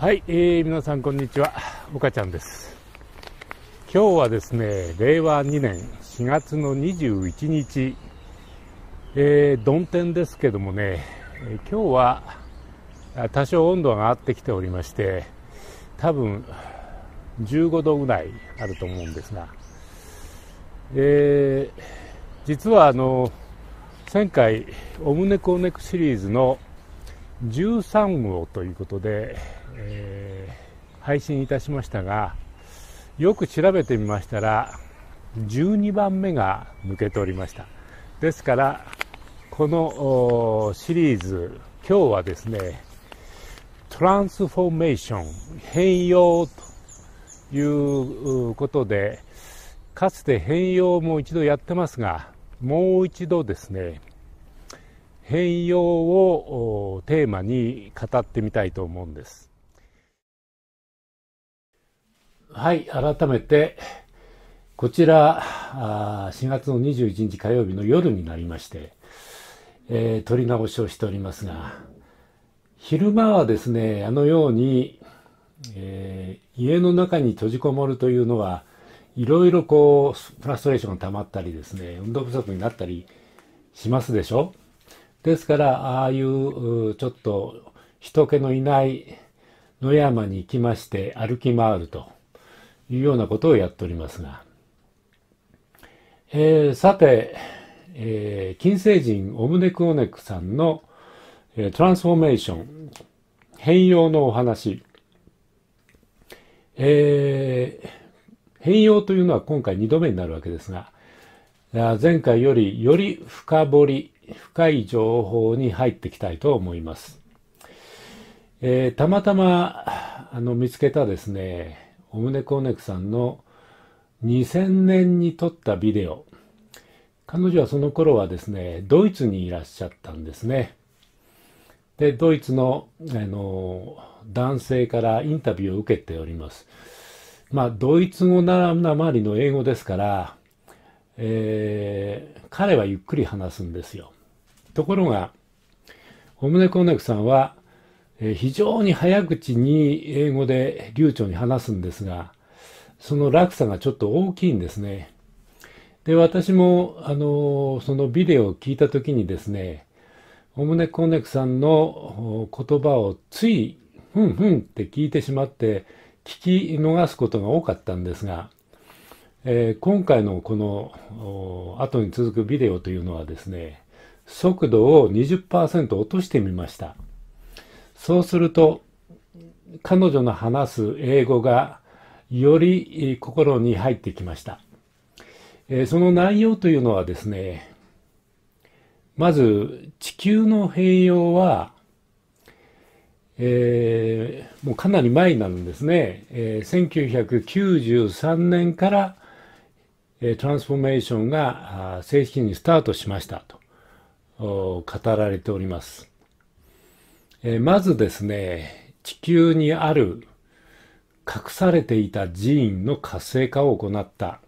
はい、えー、皆さんこんにちは、岡ちゃんです。今日はですね、令和2年4月の21日、えー、曇天ですけどもね、今日は多少温度が上がってきておりまして、多分15度ぐらいあると思うんですが、えー、実はあの、前回、オムネコネクシリーズの13号ということで、えー、配信いたしましたがよく調べてみましたら12番目が抜けておりました。ですからこのシリーズ今日はですねトランスフォーメーション変容ということでかつて変容も一度やってますがもう一度ですね変容をテーマに語ってみたいと思うんです。はい改めてこちら4月の21日火曜日の夜になりまして、えー、撮り直しをしておりますが昼間はですねあのように、えー、家の中に閉じこもるというのはいろいろこうフラストレーションが溜まったりですね運動不足になったりしますでしょ。ですから、ああいうちょっと人気のいない野山に行きまして歩き回るというようなことをやっておりますが、えー、さて、えー、金星人オムネクオネクさんの、えー、トランスフォーメーション変容のお話、えー、変容というのは今回2度目になるわけですが、前回よりより深掘り深い情報に入っていきたいと思います。えー、たまたまあの見つけたですね、オムネコーネクさんの2000年に撮ったビデオ。彼女はその頃はですね、ドイツにいらっしゃったんですね。で、ドイツのあの男性からインタビューを受けております。まあ、ドイツ語なまりの英語ですから、えー、彼はゆっくり話すんですよ。ところが、オムネコネクさんは、え非常に早口に英語で流暢に話すんですが、その落差がちょっと大きいんですね。で、私も、あの、そのビデオを聞いたときにですね、オムネコネクさんの言葉をつい、ふんふんって聞いてしまって、聞き逃すことが多かったんですが、えー、今回のこの後に続くビデオというのはですね、速度を20%落としてみました。そうすると、彼女の話す英語がより心に入ってきました。その内容というのはですね、まず地球の変容は、えー、もうかなり前になるんですね。えー、1993年から、えー、トランスフォーメーションが正式にスタートしましたと。語られております。え、まずですね、地球にある隠されていた寺院の活性化を行った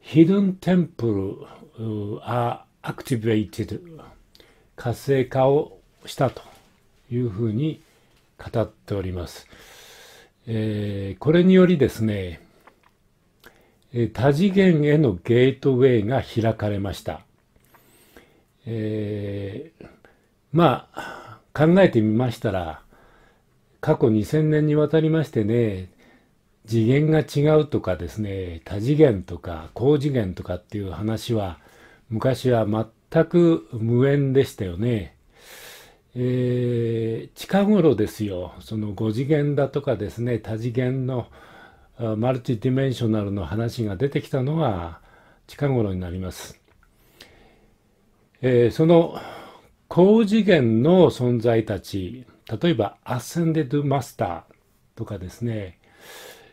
ヒドンテンプルアアクティベイティド活性化をしたというふうに語っております。えー、これによりですね、多次元へのゲートウェイが開かれました。えー、まあ、考えてみましたら、過去2000年にわたりましてね、次元が違うとかですね、多次元とか高次元とかっていう話は、昔は全く無縁でしたよね。えー、近頃ですよ、その5次元だとかですね、多次元のマルチディメンショナルの話が出てきたのは近頃になります。えー、その高次元の存在たち、例えばアセンデッドマスターとかですね、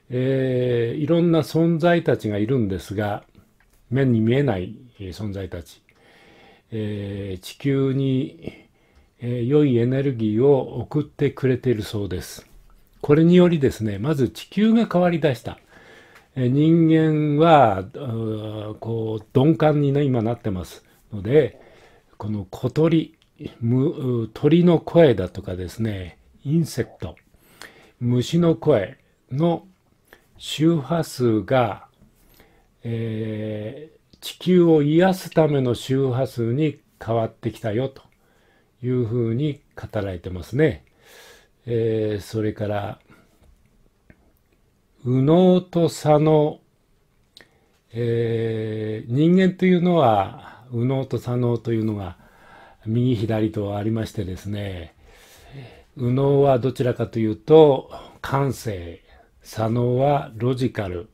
えー、いろんな存在たちがいるんですが、目に見えない存在たち、えー、地球に、え、良いエネルギーを送ってくれているそうです。これによりですね、まず地球が変わりだした。え、人間は、こう、鈍感に、ね、今なってますので、この小鳥、鳥の声だとかですね、 insect、虫の声の周波数が、えー、地球を癒すための周波数に変わってきたよというふうに語られてますね。えー、それから、右脳と左脳、えー、人間というのは右脳と左脳というのが右左とありましてですね右脳はどちらかというと感性左脳はロジカル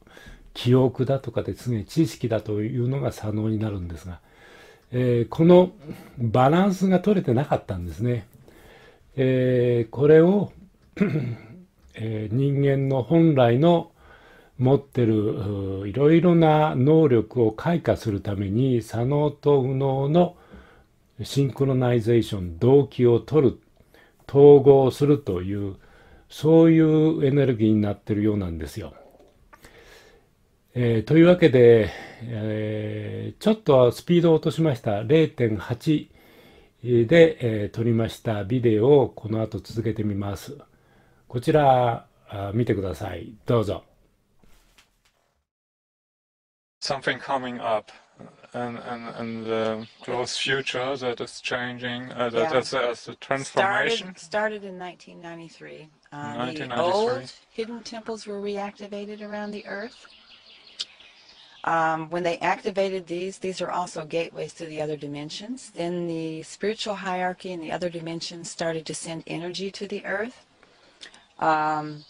記憶だとかですね知識だというのが左脳になるんですが、えー、このバランスが取れてなかったんですね。えー、これをえー、人間の本来の持ってるいろいろな能力を開花するために左脳と右脳のシンクロナイゼーション動機を取る統合するというそういうエネルギーになってるようなんですよ。えー、というわけで、えー、ちょっとスピードを落としました0.8で、えー、撮りましたビデオをこの後続けてみます。こちら見てください。どうぞ。Something coming up and and and the close future that is changing. Uh, that, yeah. that's, that's a transformation. Started, started in 1993. Uh, 1993. The old hidden temples were reactivated around the earth. Um, when they activated these, these are also gateways to the other dimensions. Then the spiritual hierarchy and the other dimensions started to send energy to the earth. Um,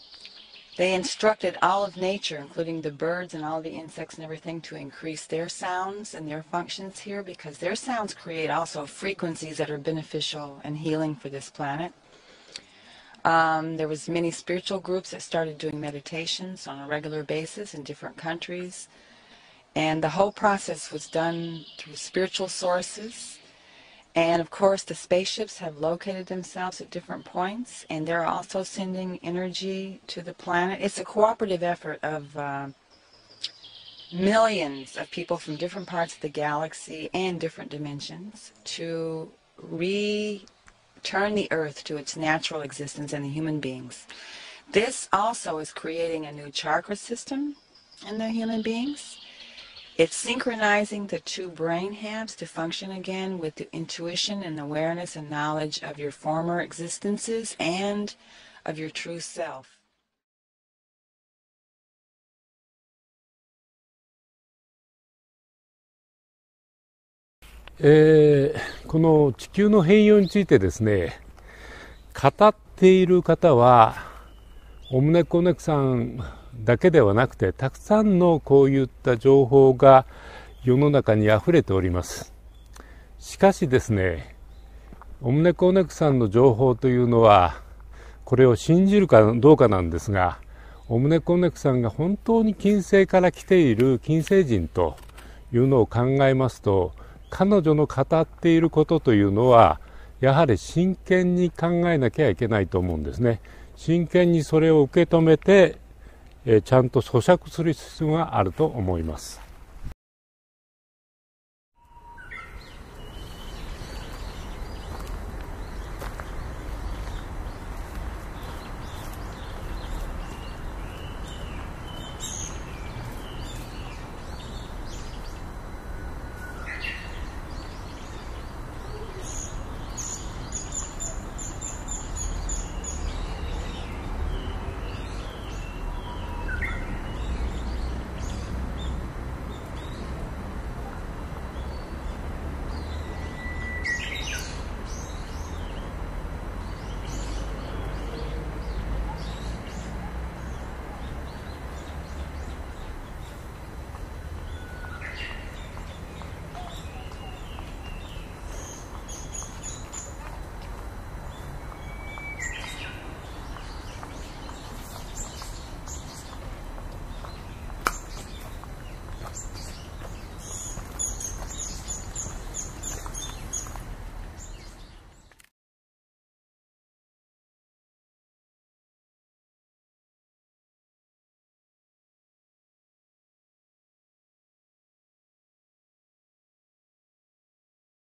they instructed all of nature, including the birds and all the insects and everything, to increase their sounds and their functions here because their sounds create also frequencies that are beneficial and healing for this planet. Um, there was many spiritual groups that started doing meditations on a regular basis in different countries. And the whole process was done through spiritual sources. And of course, the spaceships have located themselves at different points, and they're also sending energy to the planet. It's a cooperative effort of uh, millions of people from different parts of the galaxy and different dimensions to return the Earth to its natural existence and the human beings. This also is creating a new chakra system in the human beings it's synchronizing the two brain halves to function again with the intuition and awareness and knowledge of your former existences and of your true self. えー、この地球の変容についてですね語っている方はオムネコネクさん だけではなくてたくさんのこういった情報が世の中に溢れております。しかしですねオムネコネクさんの情報というのはこれを信じるかどうかなんですがオムネコネクさんが本当に金星から来ている金星人というのを考えますと彼女の語っていることというのはやはり真剣に考えなきゃいけないと思うんですね。真剣にそれを受け止めてえちゃんと咀嚼する必要があると思います。